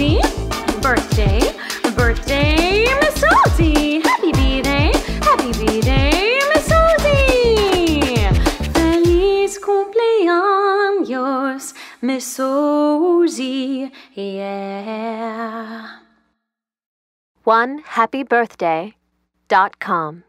Birthday, birthday, birthday, Misozy. Happy birthday, happy birthday, Misozy. Feliz cumpleaños, Misozy. Yeah. One happy birthday dot com.